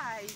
Hi.